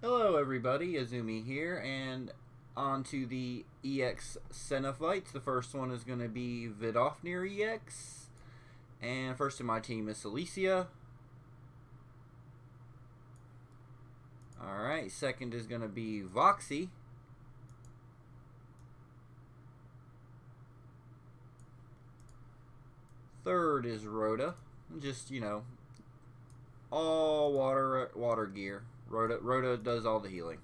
Hello everybody, Azumi here, and on to the EX Xenophytes. The first one is going to be Vidofnir EX, and first in my team is Celicia. Alright, second is going to be Voxy. Third is Rhoda. Just, you know, all water water gear. Rhoda, Rhoda does all the healing.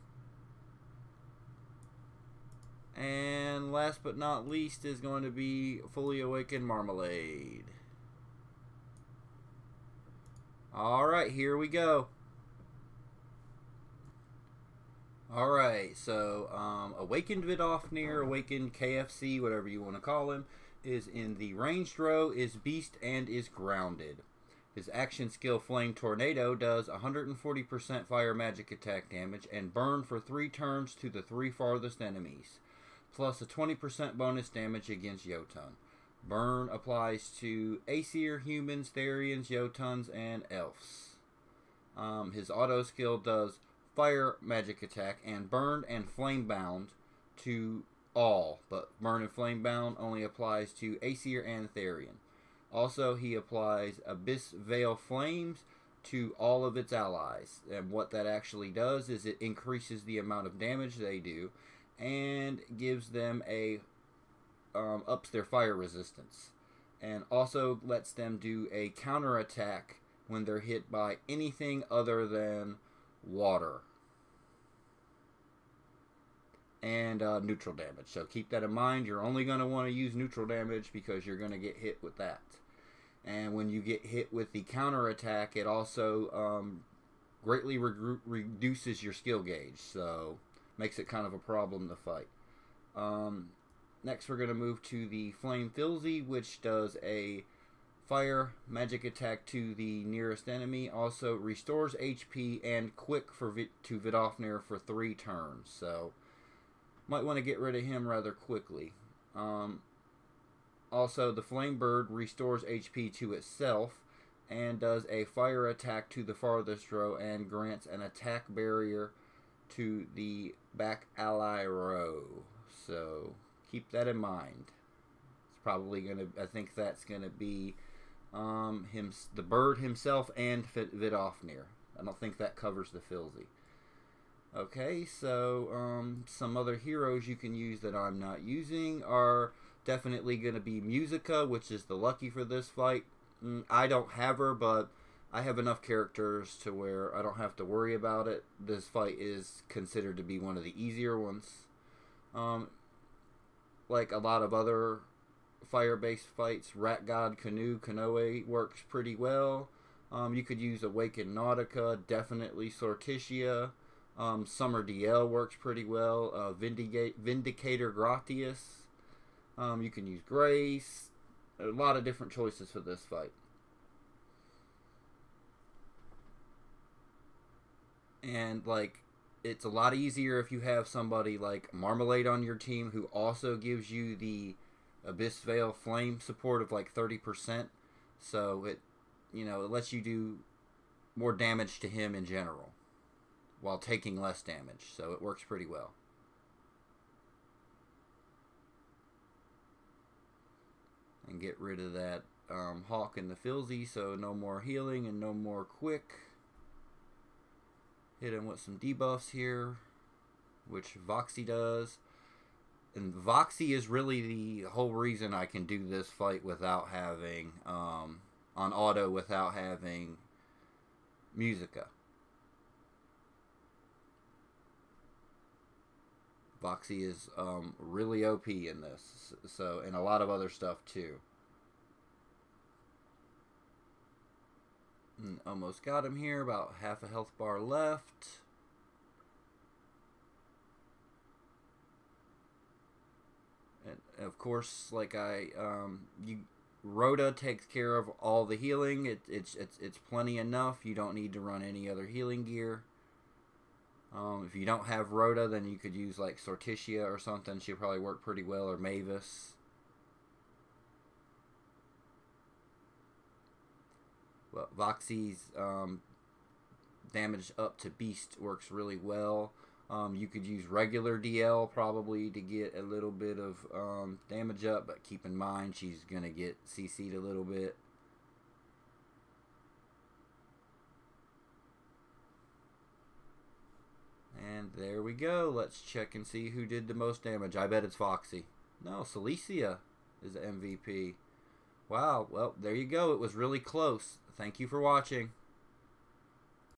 And last but not least is going to be Fully Awakened Marmalade. Alright, here we go. Alright, so um, Awakened Vidofnir, Awakened KFC, whatever you want to call him, is in the ranged row, is Beast, and is grounded. His action skill Flame Tornado does 140% fire magic attack damage and burn for 3 turns to the 3 farthest enemies, plus a 20% bonus damage against Jotun. Burn applies to Aesir, humans, Therians, Jotuns, and Elves. Um, his auto skill does fire magic attack and burn and flame bound to all, but burn and flame bound only applies to Aesir and Therian. Also, he applies Abyss Veil Flames to all of its allies. And what that actually does is it increases the amount of damage they do and gives them a um, ups their fire resistance. And also lets them do a counter attack when they're hit by anything other than water and uh, neutral damage. So keep that in mind. You're only going to want to use neutral damage because you're going to get hit with that. And when you get hit with the counter attack, it also um, greatly re reduces your skill gauge. So makes it kind of a problem to fight. Um, next, we're going to move to the Flame Filzy, which does a fire magic attack to the nearest enemy. Also restores HP and quick for Vi to Vidofnir for three turns. So might want to get rid of him rather quickly. Um, also, the Flame Bird restores HP to itself and does a fire attack to the farthest row and grants an attack barrier to the back ally row. So keep that in mind. It's probably going to, I think that's going to be um, him, the bird himself and Vidofnir. I don't think that covers the Filzy. Okay, so um, some other heroes you can use that I'm not using are definitely going to be Musica, which is the lucky for this fight. Mm, I don't have her, but I have enough characters to where I don't have to worry about it. This fight is considered to be one of the easier ones. Um, like a lot of other fire-based fights, Rat God Canoe Kanoe works pretty well. Um, you could use Awakened Nautica, definitely Sorticia. Um, Summer DL works pretty well. Uh, Vindicator Gratius um, you can use Grace. A lot of different choices for this fight. And, like, it's a lot easier if you have somebody like Marmalade on your team who also gives you the Abyss Veil Flame support of like 30%. So it, you know, it lets you do more damage to him in general while taking less damage. So it works pretty well. And get rid of that um, Hawk and the Filzy, so no more healing and no more quick. Hit him with some debuffs here, which Voxy does. And Voxy is really the whole reason I can do this fight without having, um, on auto without having Musica. Voxy is um, really OP in this, so and a lot of other stuff too. Hmm, almost got him here, about half a health bar left. And of course, like I, um, you, Rhoda takes care of all the healing. It, it's it's it's plenty enough. You don't need to run any other healing gear. Um, if you don't have Rhoda, then you could use like Sorticia or something. She'll probably work pretty well, or Mavis. Well, Voxy's um, damage up to beast works really well. Um, you could use regular DL probably to get a little bit of um, damage up, but keep in mind she's going to get CC'd a little bit. And there we go. Let's check and see who did the most damage. I bet it's Voxy. No, Celicia is the MVP. Wow. Well, there you go. It was really close. Thank you for watching.